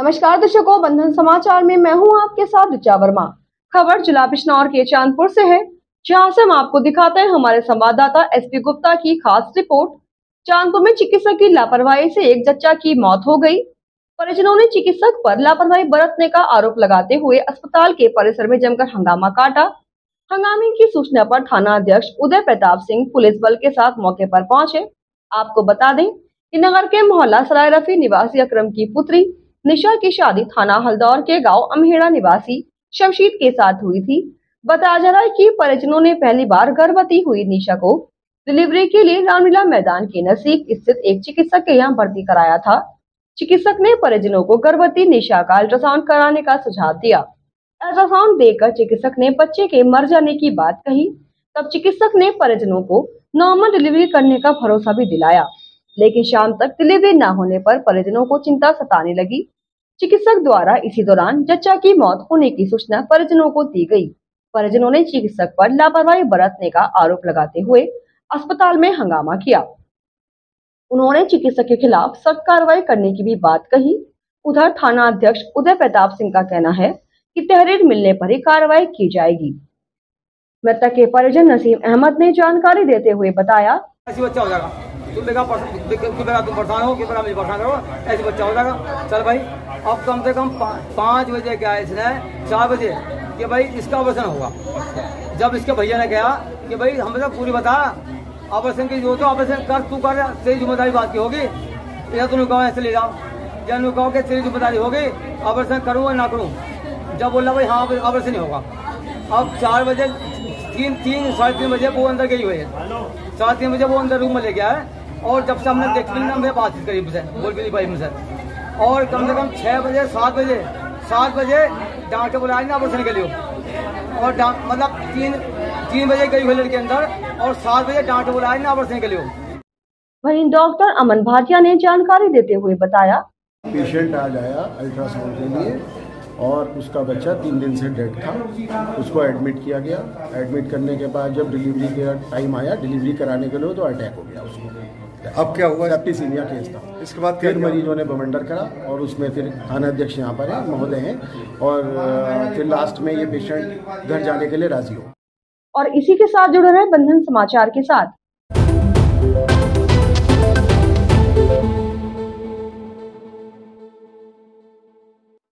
नमस्कार दर्शकों, बंधन समाचार में मैं हूँ आपके साथ ऋचा वर्मा। खबर जिला बिश्नौर के चांदपुर से है, जहाँ से हम आपको दिखाते हैं हमारे संवाददाता एसपी गुप्ता की खास रिपोर्ट। चांदपुर में चिकित्सक की लापरवाही से एक जच्चा की मौत हो गई। परिजनों ने चिकित्सक पर लापरवाही बरतने का आरोप लगाते हुए अस्पताल के परिसर में जमकर हंगामा काटा। हंगामे की सूचना पर थाना अध्यक्ष उदय प्रताप सिंह पुलिस बल के साथ मौके पर पहुँचे। आपको बता दें कि नगर के मोहल्ला सराय रफी निवासी अक्रम की पुत्री निशा की शादी थाना हल्दौर के गाँव अमहेड़ा निवासी शमशीद के साथ हुई थी। बताया जा रहा है कि परिजनों ने पहली बार गर्भवती हुई निशा को डिलीवरी के लिए रामलीला मैदान के नज़दीक स्थित एक चिकित्सक के यहाँ भर्ती कराया था। चिकित्सक ने परिजनों को गर्भवती निशा का अल्ट्रासाउंड कराने का सुझाव दिया। अल्ट्रासाउंड देकर चिकित्सक ने बच्चे के मर जाने की बात कही। तब चिकित्सक ने परिजनों को नॉर्मल डिलीवरी करने का भरोसा भी दिलाया। लेकिन शाम तक डिलीवरी न होने पर परिजनों को चिंता सताने लगी। चिकित्सक द्वारा इसी दौरान जच्चा की मौत होने की सूचना परिजनों को दी गई। परिजनों ने चिकित्सक पर लापरवाही बरतने का आरोप लगाते हुए अस्पताल में हंगामा किया। उन्होंने चिकित्सक के खिलाफ सख्त कार्रवाई करने की भी बात कही। उधर थाना अध्यक्ष उदय प्रताप सिंह का कहना है कि तहरीर मिलने पर ही कार्रवाई की जाएगी। मृतक के परिजन नसीम अहमद ने जानकारी देते हुए बताया, ऐसी बच्चा हो जाएगा। तुम देखा, तुम परेशान हो कि मेरा मुझे परेशान करो ऐसी बच्चा हो जाएगा। चल भाई। अब कम से कम पाँच बजे क्या इसने? चार बजे कि भाई इसका ऑपरेशन होगा जब इसके भैया ने कहा कि भाई हमें तो पूरी बता ऑपरेशन की जो तो ऑपरेशन कर, तू कर, तेरी ज़िम्मेदारी बात की होगी। या तुम कहो ऐसे ले जाओ। या तुम कहो कि तेरी ज़िम्मेदारी होगी ऑपरेशन करूँ या ना करूँ। जब बोला भाई हाँ ऑपरेशन ही होगा। अब चार बजे, तीन तीन, साढ़े तीन बजे वो अंदर गई हुई है। साढ़े तीन बजे वो अंदर रूम में ले गया है। और जब से हमने देख ली ना मैं बातचीत करी मुझसे, बोल भी भाई मुझसे। और कम से कम छः बजे सात बजे सात बजे डॉक्टर बुलाए ना ऑपरेशन के लिए और मतलब तीन तीन बजे गई हुई लड़के अंदर और सात बजे डॉक्टर बुलाए ना ऑपरेशन के लिए वहीं डॉक्टर अमन भाटिया ने जानकारी देते हुए बताया। पेशेंट आज आया अल्ट्रासाउंड के लिए। और उसका बच्चा तीन दिन से डेड था। उसको एडमिट किया गया। एडमिट करने के बाद जब डिलीवरी का टाइम आया डिलीवरी कराने के लिए तो अटैक हो गया उसको। अब क्या हुआ? सेप्टिसीमिया केस था। इसके बाद फिर मरीजों ने बमंडर करा और उसमें फिर थाना अध्यक्ष यहाँ पर है महोदय हैं और फिर लास्ट में ये पेशेंट घर जाने के लिए राज़ी हो। और इसी के साथ जुड़े रहे बंधन समाचार के साथ।